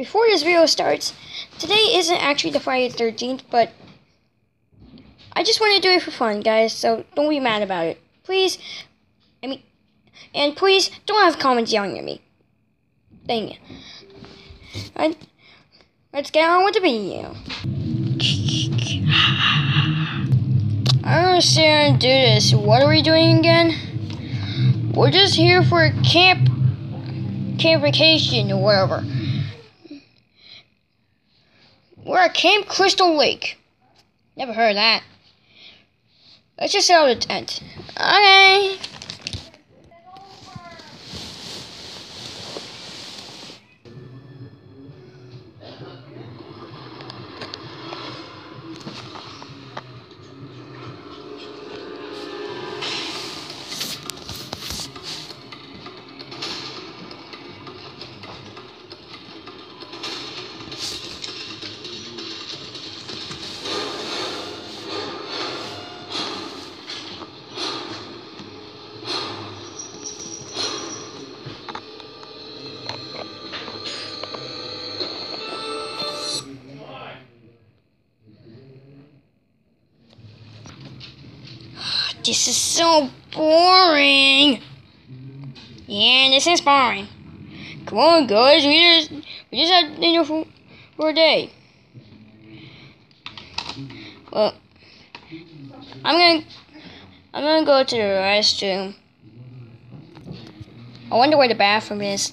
before this video starts, today isn't actually the Friday the 13th, but I just want to do it for fun, guys, so don't be mad about it. Please, I mean, and please don't have comments yelling at me. Dang it. I, let's get on with the video. I don't understand do this. What are we doing again? We're just here for a camp, camp vacation or whatever. We're at Camp Crystal Lake. Never heard of that. Let's just set out a tent. Okay. This is so boring. Yeah, this is boring. Come on, guys. We just we just had dinner for, for a day. Well, I'm gonna I'm gonna go to the restroom. I wonder where the bathroom is.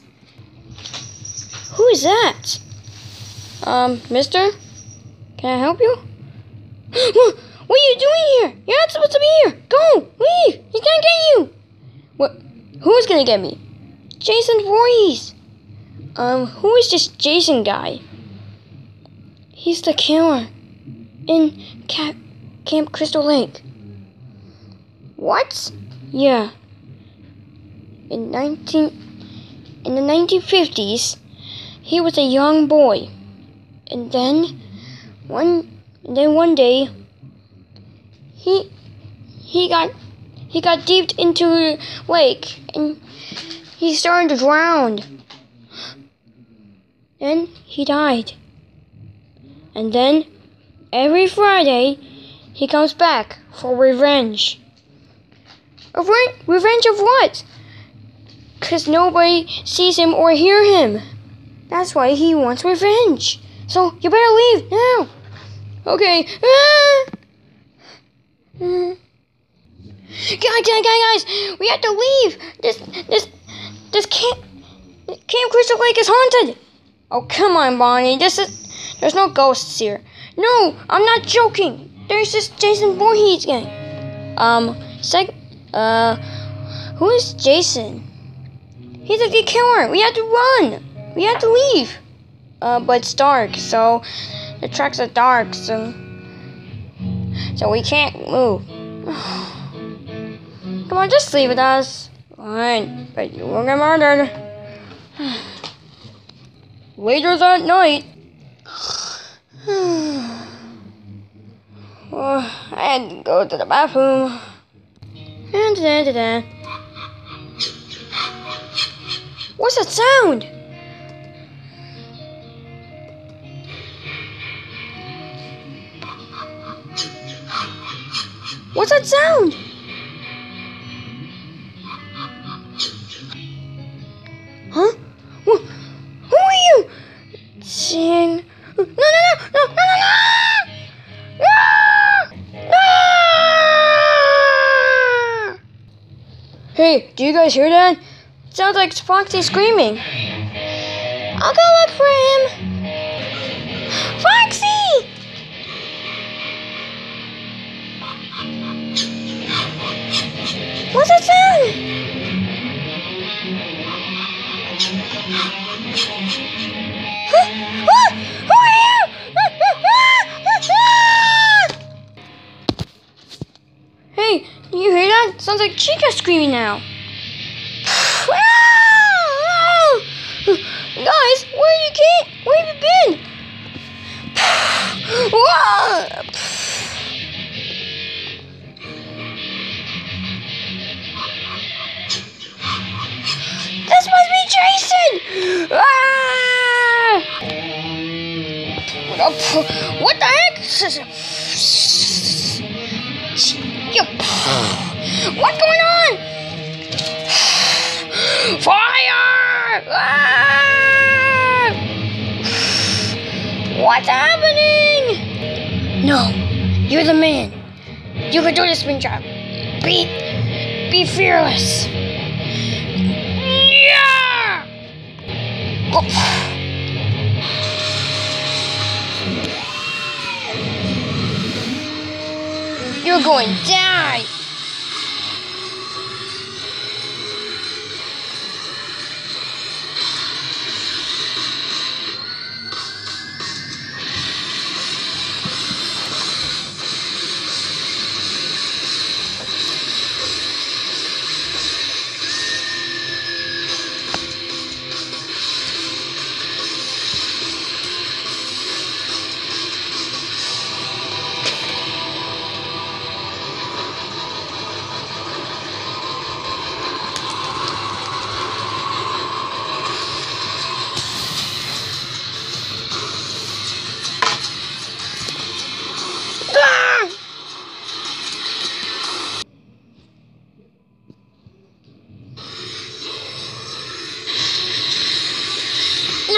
Who is that? Um, Mister, can I help you? What are you doing here? You're not supposed to be here. Go, leave. He's gonna get you. What? Who's gonna get me? Jason Voorhees. Um, who is this Jason guy? He's the killer in Camp Crystal Lake. What? Yeah. In nineteen in the nineteen fifties, he was a young boy, and then one and then one day he he got he got deep into the lake and he started to drown. Then he died. And then every Friday he comes back for revenge. Re- revenge of what? Cause nobody sees him or hear him. That's why he wants revenge. So you better leave now. Okay. Ah! Guys, guys, guys, we have to leave. This, this, this camp, Camp Crystal Lake is haunted. Oh, come on, Bonnie. This is, there's no ghosts here. No, I'm not joking. There's this Jason Voorhees gang. Um, sec, uh, who is Jason? He's a good killer. We have to run. We have to leave. Uh, but it's dark, so the tracks are dark, so so we can't move. Come on, just leave with us. Fine, but you will get murdered. Later that night. Oh, I had to go to the bathroom. And da da da. What's that sound? What's that sound? Huh? Who, who are you? Sing. No, no, no, no, no, no, no! Ah! Ah! Hey, do you guys hear that? sounds like Foxy screaming. I'll go look for him. What's that sound? Huh? Who are you? hey, you hear that? Sounds like Chica screaming now. Guys, where you get? Where have you been? what the heck? What's going on? Fire! Ah! What's happening? No, you're the man. You can do this, Springtrap. Be, be fearless. Yeah! Oh. You're going die!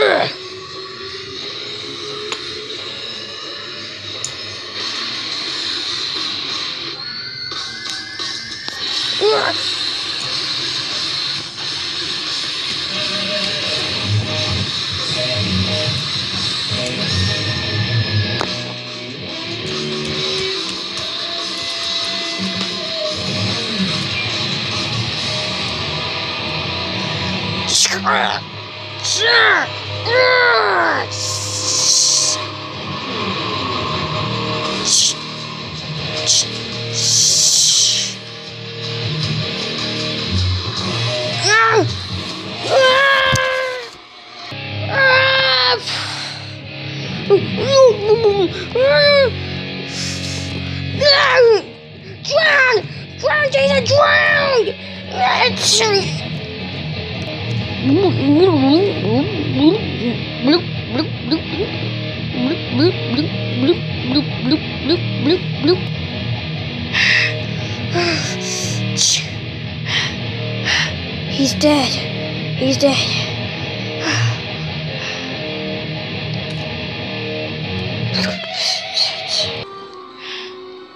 Ugh. Ugh. Scrap. Ah! Ah! Ah! Drown! Drown, Jason, drown!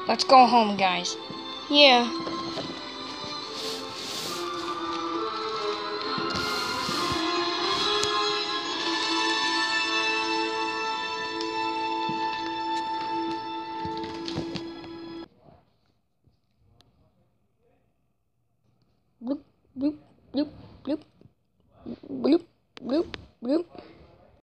Let's go home, guys. Yeah.